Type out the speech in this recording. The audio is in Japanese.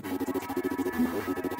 なるほど。